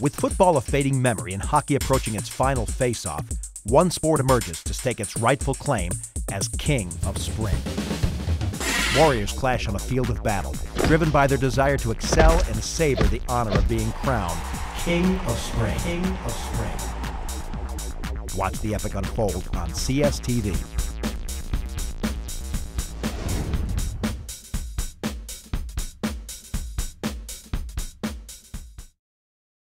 With football a fading memory and hockey approaching its final face-off, one sport emerges to stake its rightful claim as king of spring. Warriors clash on a field of battle, driven by their desire to excel and savor the honor of being crowned King of Spring. King of Spring. Watch the epic unfold on CSTV.